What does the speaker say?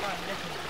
Come on, listen.